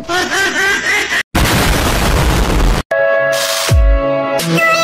cu.